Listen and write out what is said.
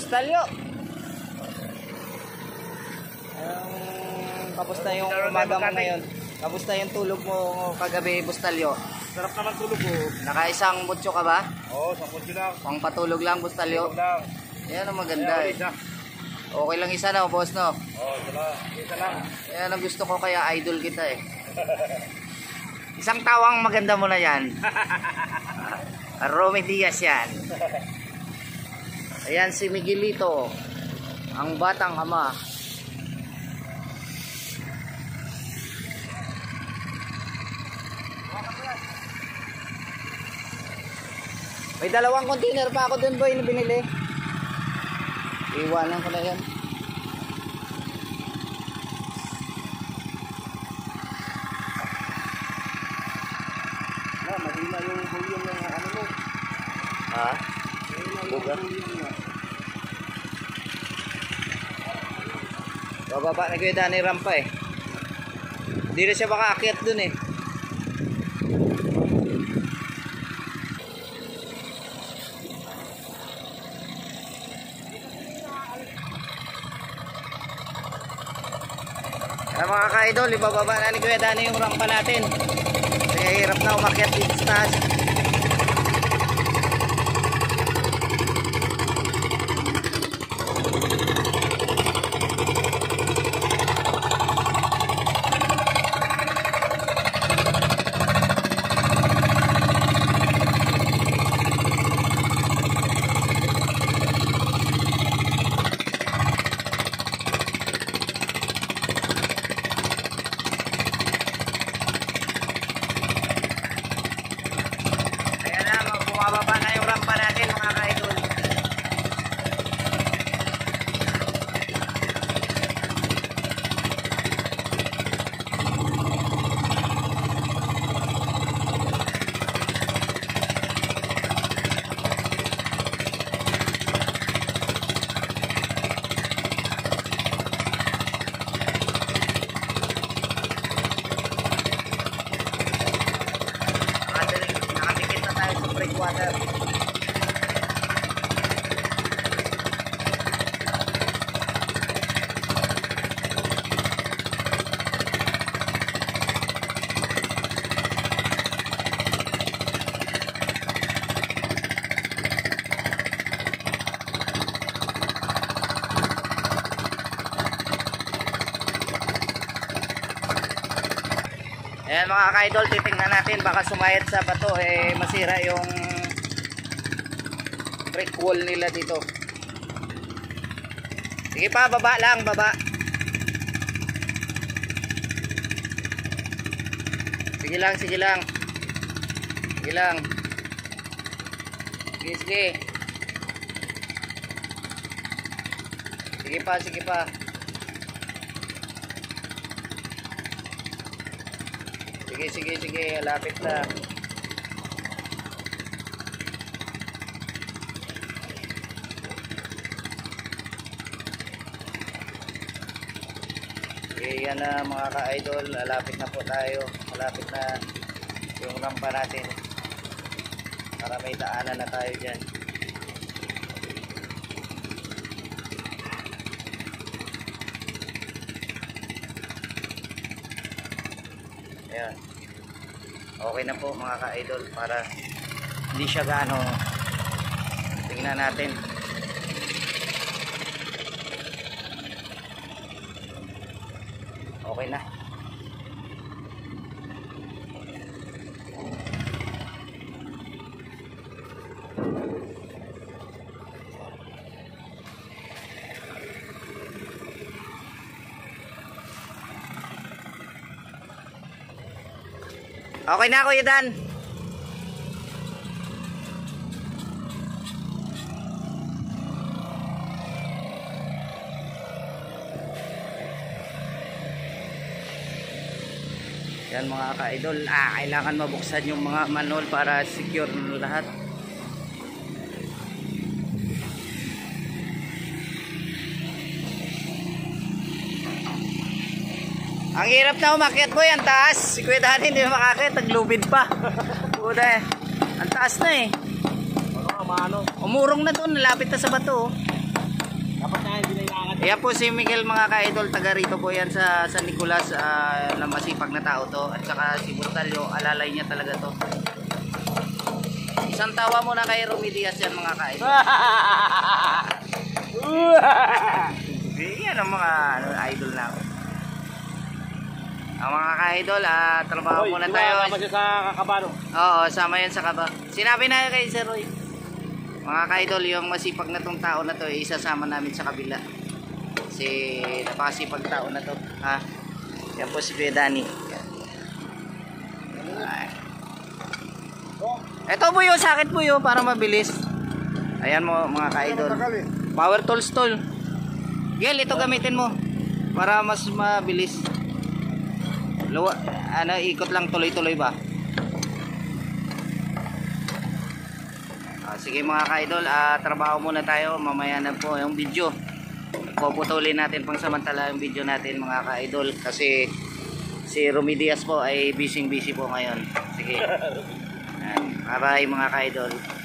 Postalyo. Um, tapos na yung umaga mo ngayon. Tapos na yung tulog mo kagabi, Bustalyo. Sarap naman tulog ko. Nakaisang butyo ka ba? Oo, isang butyo lang. Pang patulog lang, Bustalyo. Tulog lang. Yan ang maganda Kaya, eh. Okay lang isa na, oh, boss, no? Oo, oh, isa lang. Isa lang. Yan ang gusto ko kaya idol kita eh. isang tawang maganda mo na yan. Romy Diaz yan. Ayan si Miguelito. Ang batang ama. May dalawang container pa ako dun boy na binili. Iwanan ko na yan. Na, mahina yung volume ng ano mo. Ha? Mahina yung volume Bababa na kuya Danny rampa eh. Hindi na siya makaakyat dun eh. Kaya mga ka-idol, ibababa na ni Kuya Danny yung rampa natin. Kaya hirap na umakyat dito sa taas. Ayan na, mga bumababa na yung rampa natin mga ka-idol. Nakatirik- Nakatikit na tayo Ayan mga ka-idol, titingnan natin baka sumayad sa bato eh masira yung brick wall nila dito. Sige pa, baba lang, baba. Sige lang, sige lang. Sige lang. Sige, sige. Sige pa, sige pa. Sige, sige, sige. Lapit na. Okay, yan na mga ka-idol. Malapit na po tayo. Malapit na yung rampa natin. Para may daanan na tayo dyan. Ayan. Okay na po mga ka-idol para hindi siya gaano tingnan natin. Okay na. Okay na Kuya Dan. Yan mga ka-idol, ah, kailangan mabuksan yung mga manhole para secure lahat. Ang hirap na umakyat boy, ang taas. Si Kuya Danny hindi na makakit, naglubid pa. Puta eh. Ang taas na eh. Ano, maano. Umurong na doon, nalapit na sa bato. oh. Dapat na hindi na Ayan po si Miguel mga ka-idol, taga rito po yan sa San Nicolas, na masipag na tao to. At saka si Burtalyo, alalay niya talaga to. Isang tawa muna kay Rumi Diaz yan mga ka-idol. Yan ang mga ano, idol na ako. Ang mga ka-idol, ah, trabaho muna tayo. kasama siya sa kakabano. Oo, sama yan sa kaba. Sinabi na kay Sir Roy. Mga ka-idol, yung masipag na tong tao na to, isasama namin sa kabila. Kasi napakasipag tao na to. Ha? Yan po si Kuya. Ay. Ito po yung sakit po yun para mabilis. Ayan mo mga ka-idol. Power tools tool. Gel, ito gamitin mo. Para mas mabilis. Luwa, ano, ikot lang tuloy-tuloy ba? Ah, sige mga ka-idol, ah, trabaho muna tayo. Mamaya na po yung video. Puputulin natin pang samantala yung video natin mga ka-idol. Kasi si Rumi Diaz po ay busy busy po ngayon. Sige. Ayan. Bye bye mga ka-idol.